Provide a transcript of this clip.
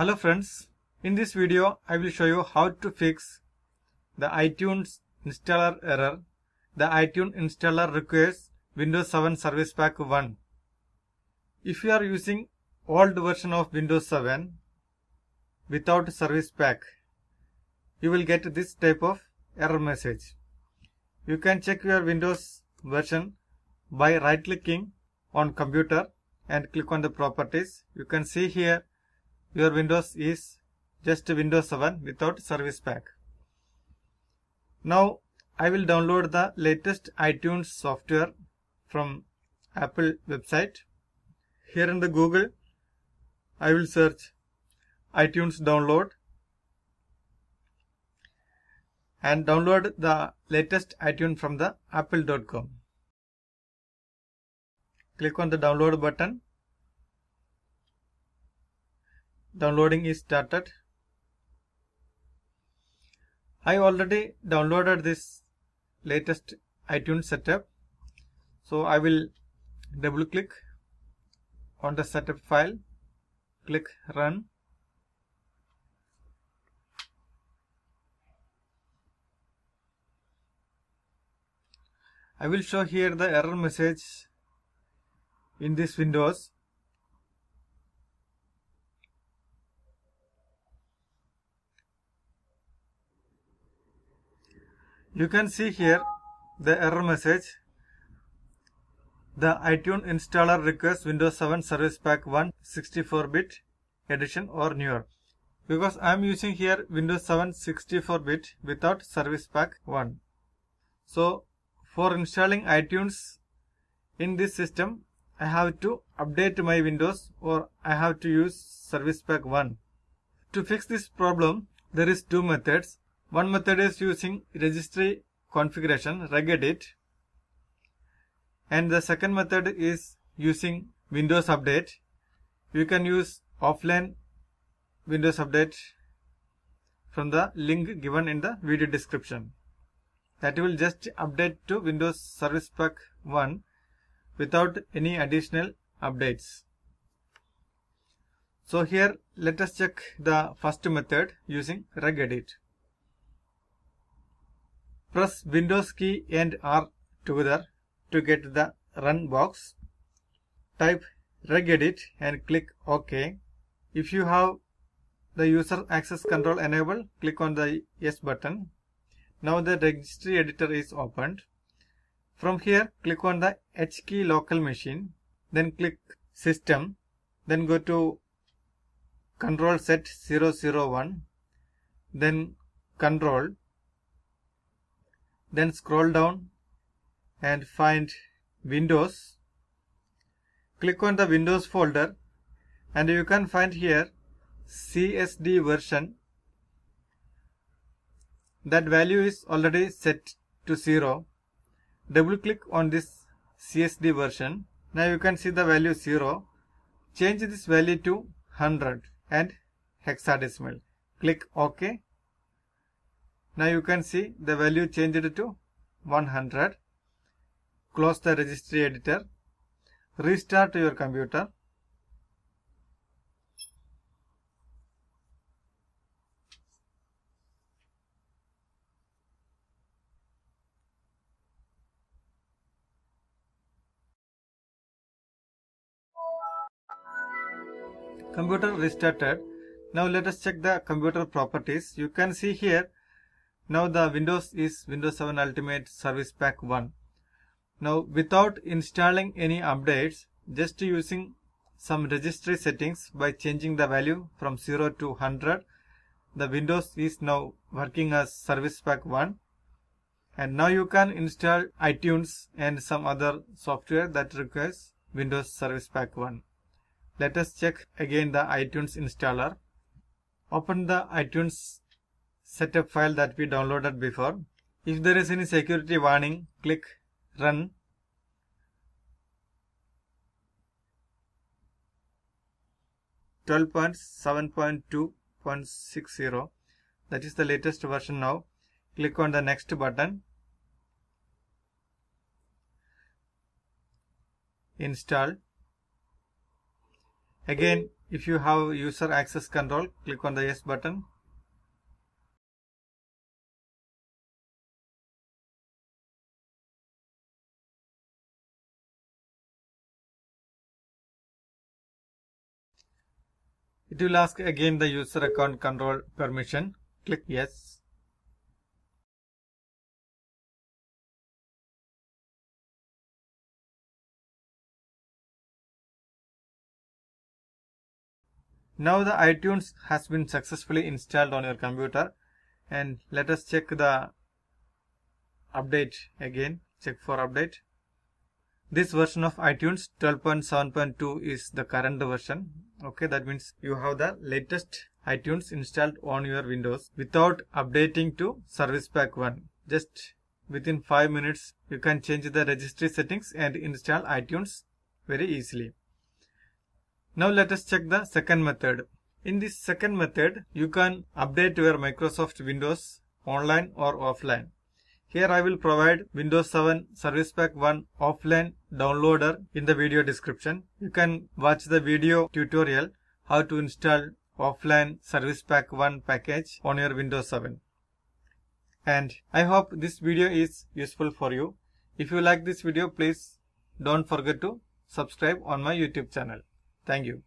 Hello friends, in this video I will show you how to fix the iTunes installer error. The iTunes installer requires Windows 7 Service Pack 1. If you are using old version of Windows 7 without Service Pack, you will get this type of error message. You can check your Windows version by right clicking on computer and click on the properties. You can see here your Windows is just Windows 7 without service pack. Now I will download the latest iTunes software from Apple website. Here in the Google I will search iTunes download and download the latest iTunes from the apple.com. Click on the download button. Downloading is started. I already downloaded this latest iTunes setup. So I will double click on the setup file. Click run. I will show here the error message in this windows you can see here the error message the iTunes installer requires Windows 7 Service Pack 1 64-bit edition or newer because I am using here Windows 7 64-bit without Service Pack 1 so for installing iTunes in this system I have to update my Windows or I have to use Service Pack 1. To fix this problem, there is two methods. One method is using registry configuration, regedit. And the second method is using Windows Update. You can use offline Windows Update from the link given in the video description. That will just update to Windows Service Pack 1 without any additional updates. So here let us check the first method using regedit. Press Windows key and R together to get the run box. Type regedit and click OK. If you have the user access control enabled, click on the yes button. Now the registry editor is opened. From here, click on the H key local machine, then click system, then go to control set 001, then control, then scroll down and find Windows. Click on the Windows folder and you can find here CSD version. That value is already set to 0 double click on this CSD version. Now you can see the value 0. Change this value to 100 and hexadecimal. Click OK. Now you can see the value changed to 100. Close the registry editor. Restart your computer. computer restarted now let us check the computer properties you can see here now the windows is windows 7 ultimate service pack 1 now without installing any updates just using some registry settings by changing the value from 0 to 100 the windows is now working as service pack 1 and now you can install itunes and some other software that requires windows service pack 1 let us check again the iTunes installer. Open the iTunes setup file that we downloaded before. If there is any security warning, click run. Twelve point seven point two point six zero. That is the latest version now. Click on the next button. Install. Again, If you have user access control, click on the yes button. It will ask again the user account control permission. Click yes. Now the iTunes has been successfully installed on your computer and let us check the update again. Check for update. This version of iTunes 12.7.2 is the current version. Okay, that means you have the latest iTunes installed on your Windows without updating to Service Pack 1. Just within 5 minutes you can change the registry settings and install iTunes very easily. Now let us check the second method. In this second method, you can update your Microsoft Windows online or offline. Here I will provide Windows 7 Service Pack 1 offline downloader in the video description. You can watch the video tutorial how to install offline Service Pack 1 package on your Windows 7. And I hope this video is useful for you. If you like this video, please don't forget to subscribe on my YouTube channel. Thank you.